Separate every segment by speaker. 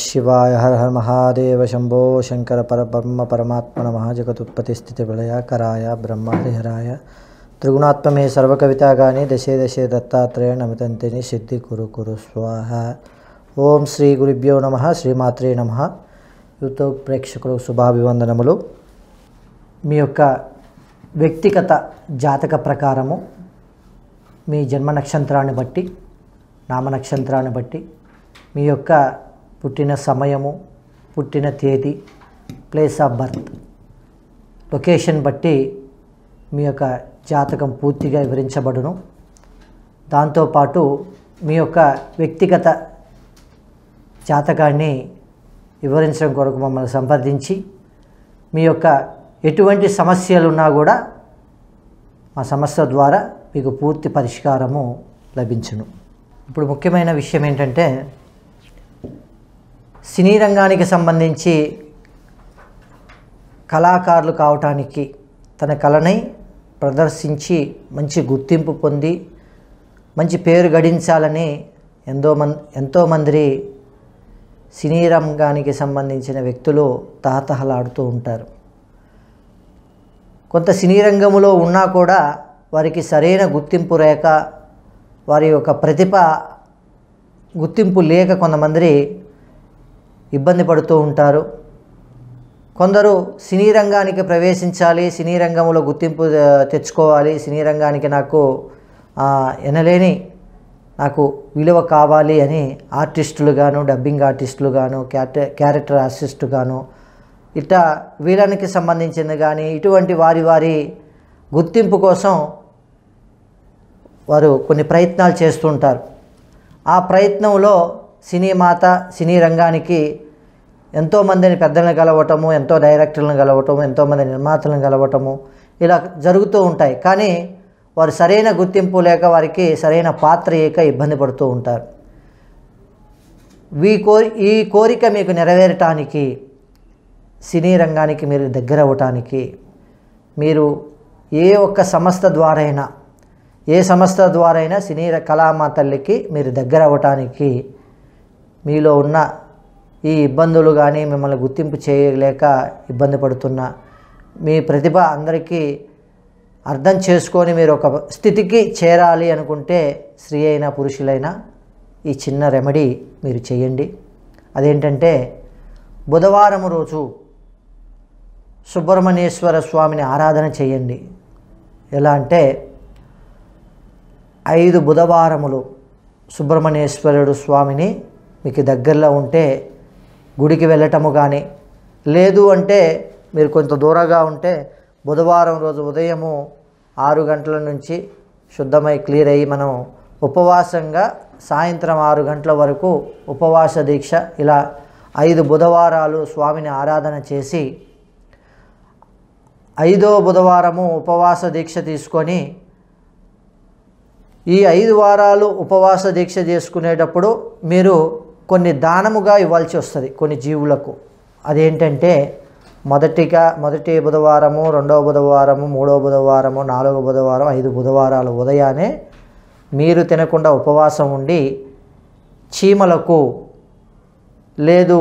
Speaker 1: శివాయ హర హర మహాదేవ శంభో శంకర పరబ్రహ్మ పరమాత్మ నమ జగతుత్పత్తి స్థితి ప్రళయాకరాయ బ్రహ్మ హరిహరాయ త్రిగుణాత్మమే సర్వకవితాగాని దశే దశే దత్తాత్రేయ నమితంతిని సిద్ధి కురు కురు స్వాహ ఓం శ్రీ గురుభ్యో నమ శ్రీమాత్రే నమ యూట్యూబ్ ప్రేక్షకులు శుభాభివందనములు మీ యొక్క వ్యక్తిగత జాతక ప్రకారము మీ జన్మ నక్షత్రాన్ని బట్టి నామ నక్షత్రాన్ని బట్టి మీ యొక్క పుట్టిన సమయము పుట్టిన తేదీ ప్లేస్ ఆఫ్ బర్త్ లొకేషన్ బట్టి మీ యొక్క జాతకం పూర్తిగా వివరించబడును. దాంతోపాటు మీ యొక్క వ్యక్తిగత జాతకాన్ని వివరించడం కొరకు మమ్మల్ని సంప్రదించి మీ యొక్క ఎటువంటి సమస్యలు ఉన్నా కూడా మా సమస్య ద్వారా మీకు పూర్తి పరిష్కారము లభించును. ఇప్పుడు ముఖ్యమైన విషయం ఏంటంటే సినీ రంగానికి సంబంధించి కళాకారులు కావటానికి తన కళని ప్రదర్శించి మంచి గుర్తింపు పొంది మంచి పేరు గడించాలని ఎంతో మంది ఎంతోమంది సినీ రంగానికి సంబంధించిన వ్యక్తులు తహతహలాడుతూ ఉంటారు. కొంత సినీ రంగంలో ఉన్నా కూడా వారికి సరైన గుర్తింపు లేక వారి యొక్క ప్రతిభ గుర్తింపు లేక కొంతమంది ఇబ్బంది పడుతూ ఉంటారు. కొందరు సినీ రంగానికి ప్రవేశించాలి సినీ రంగంలో గుర్తింపు తెచ్చుకోవాలి. సినీ రంగానికి నాకు ఎనలేని నాకు విలువ కావాలి అని ఆర్టిస్టులుగాను డబ్బింగ్ ఆర్టిస్టులు గాను క్యారెక్టర్ క్యారెక్టర్ ఆర్టిస్టుగాను ఇట్లా వీళ్ళనికి సంబంధించింది కానీ ఇటువంటి వారి వారి గుర్తింపు కోసం వారు కొన్ని ప్రయత్నాలు చేస్తుంటారు ఆ ప్రయత్నంలో సినీ మాత సినీ రంగానికి ఎంతోమందిని పెద్దలను కలవటము ఎంతో డైరెక్టర్లను కలవటము ఎంతోమంది నిర్మాతలను కలవటము ఇలా జరుగుతూ ఉంటాయి. కానీ వారు సరైన గుర్తింపు లేక వారికి సరైన పాత్ర ఏక ఇబ్బంది పడుతూ ఉంటారు. ఈ కోరి ఈ కోరిక మీకు నెరవేరటానికి సినీ రంగానికి మీరు దగ్గర అవ్వటానికి మీరు ఏ ఒక్క సంస్థ ద్వారైనా ఏ సంస్థ ద్వారైనా సినీ ర- కళామా తల్లికి మీరు దగ్గర అవ్వటానికి మీలో ఉన్న ఈ ఇబ్బందులు కానీ మిమ్మల్ని గుర్తింపు చేయలేక ఇబ్బంది పడుతున్నా మీ ప్రతిభ అందరికీ అర్థం చేసుకొని మీరు ఒక స్థితికి చేరాలి అనుకుంటే స్త్రీ అయినా పురుషులైనా ఈ చిన్న రెమెడీ మీరు చేయండి. అదేంటంటే బుధవారం రోజు సుబ్రహ్మణ్యేశ్వర స్వామిని ఆరాధన చేయండి. ఎలా అంటే ఐదు బుధవారములు సుబ్రహ్మణ్యేశ్వరుడు స్వామిని మీకు దగ్గరలో ఉంటే గుడికి వెళ్ళటము కానీ లేదు అంటే మీరు కొంత దూరంగా ఉంటే బుధవారం రోజు ఉదయము ఆరు గంటల నుంచి శుద్ధమై క్లియర్ అయ్యి మనం ఉపవాసంగా సాయంత్రం ఆరు గంటల వరకు ఉపవాస దీక్ష ఇలా ఐదు బుధవారాలు స్వామిని ఆరాధన చేసి ఐదో బుధవారము ఉపవాస దీక్ష తీసుకొని ఈ ఐదు వారాలు ఉపవాస దీక్ష చేసుకునేటప్పుడు మీరు కొన్ని దానముగా ఇవ్వాల్సి వస్తుంది కొన్ని జీవులకు. అదేంటంటే మొదటిగా మొదటి బుధవారము రెండవ బుధవారము మూడవ బుధవారము నాలుగవ బుధవారం ఐదు బుధవారాలు ఉదయాన్నే మీరు తినకుండా ఉపవాసం ఉండి చీమలకు లేదు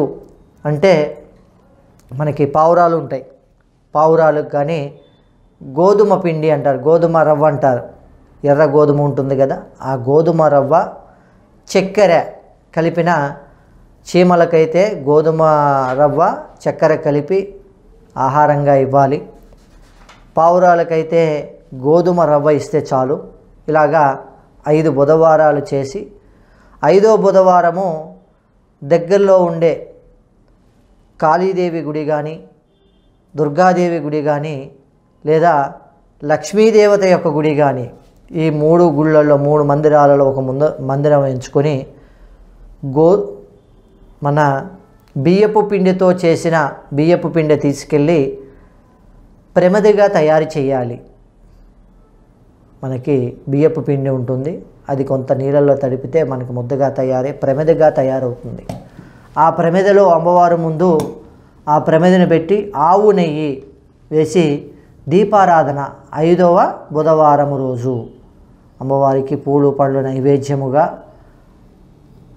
Speaker 1: అంటే మనకి పావురాలు ఉంటాయి. పావురాలకు కానీ గోధుమ పిండి అంటారు గోధుమ రవ్వ అంటారు. ఎర్ర గోధుమ ఉంటుంది కదా ఆ గోధుమ రవ్వ చక్కెర కలిపిన చీమలకైతే గోధుమ రవ్వ చక్కెర కలిపి ఆహారంగా ఇవ్వాలి. పావురాలకైతే గోధుమ రవ్వ ఇస్తే చాలు. ఇలాగా ఐదు బుధవారాలు చేసి ఐదో బుధవారము దగ్గరలో ఉండే కాళీదేవి గుడి కానీ దుర్గాదేవి గుడి కానీ లేదా లక్ష్మీదేవత యొక్క గుడి కానీ ఈ మూడు గుళ్ళల్లో మూడు మందిరాలలో ఒక ముంద మందిరం ఎంచుకొని గో మన బియ్యపు పిండితో చేసిన బియ్యపు పిండి తీసుకెళ్ళి ప్రమిదిగా తయారు చేయాలి. మనకి బియ్యపు పిండి ఉంటుంది. అది కొంత నీళ్ళల్లో తడిపితే మనకి ముద్దగా తయారై ప్రమిదగా తయారవుతుంది. ఆ ప్రమిదలో అమ్మవారు ముందు ఆ ప్రమిదను పెట్టి ఆవు నెయ్యి వేసి దీపారాధన ఐదవ బుధవారం రోజు. అమ్మవారికి పూలు పండ్లు నైవేద్యముగా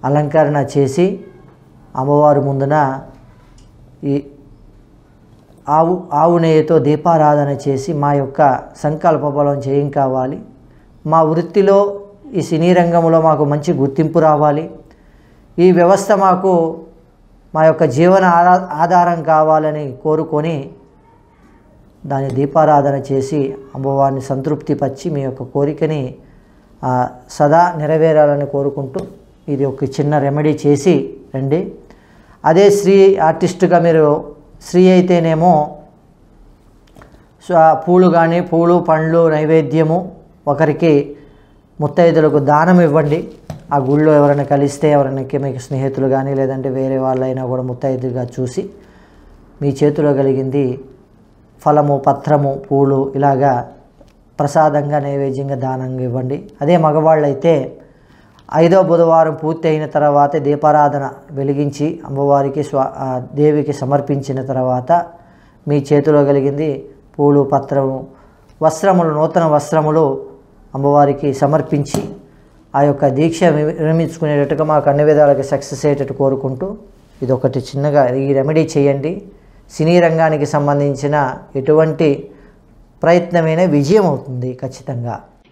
Speaker 1: అలంకరణ చేసి అమ్మవారి ముందున ఈ ఆవు ఆవు నెయ్యితో దీపారాధన చేసి మా యొక్క సంకల్ప బలం చేయం కావాలి. మా వృత్తిలో ఈ సినీ రంగంలో మాకు మంచి గుర్తింపు రావాలి. ఈ వ్యవస్థ మాకు మా యొక్క జీవన ఆధారం కావాలని కోరుకొని దాని దీపారాధన చేసి అమ్మవారిని సంతృప్తిపరిచి మీ యొక్క కోరికని సదా నెరవేరాలని కోరుకుంటూ ఇది ఒక చిన్న రెమెడీ చేసి రండి. అదే స్త్రీ ఆర్టిస్టుగా మీరు స్త్రీ అయితేనేమో ఆ పూలు కానీ పూలు పండ్లు నైవేద్యము ఒకరికి ముత్తైదులకు దానం ఇవ్వండి. ఆ గుళ్ళో ఎవరైనా కలిస్తే ఎవరైనా మీకు స్నేహితులు కానీ లేదంటే వేరే వాళ్ళైనా కూడా ముత్తైదుగా చూసి మీ చేతిలో కలిగింది ఫలము పత్రము పూలు ఇలాగా ప్రసాదంగా నైవేద్యంగా దానంగా ఇవ్వండి. అదే మగవాళ్ళైతే ఐదో బుధవారం పూర్తి అయిన తర్వాత దీపారాధన వెలిగించి అమ్మవారికి స్వా దేవికి సమర్పించిన తర్వాత మీ చేతిలో కలిగింది పూలు పత్రము వస్త్రములు నూతన వస్త్రములు అమ్మవారికి సమర్పించి ఆ యొక్క దీక్ష విరమించుకునేటట్టుగా మాకు అన్ని విధాలుగా సక్సెస్ అయ్యేటట్టు కోరుకుంటూ ఇదొకటి చిన్నగా ఈ రెమెడీ చేయండి. సినీ రంగానికి సంబంధించిన ఎటువంటి ప్రయత్నమైన విజయం అవుతుంది ఖచ్చితంగా.